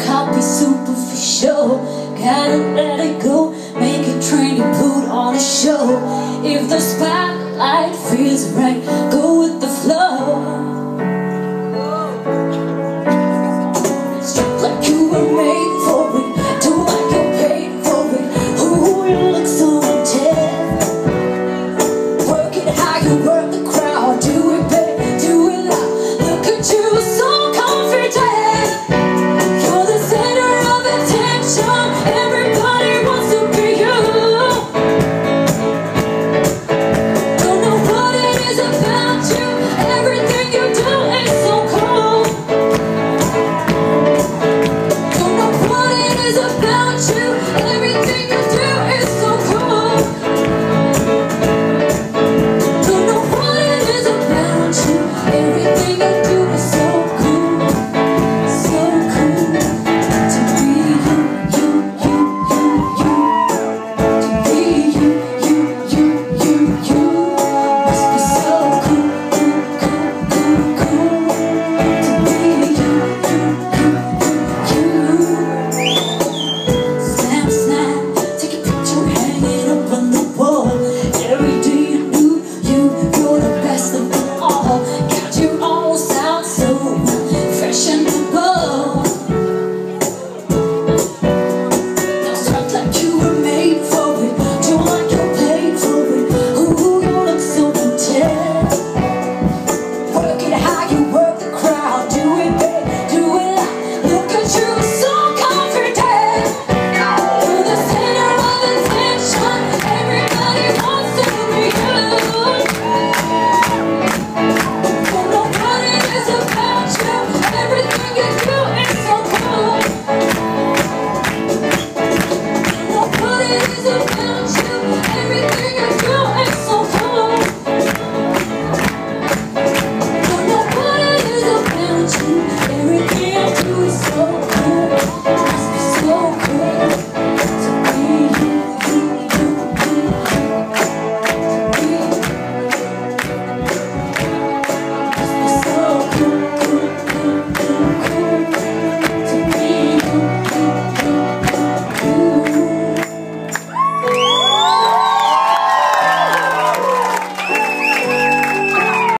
can't be superficial. Gotta let it go Make a train trendy, put on a show. If the spotlight feels right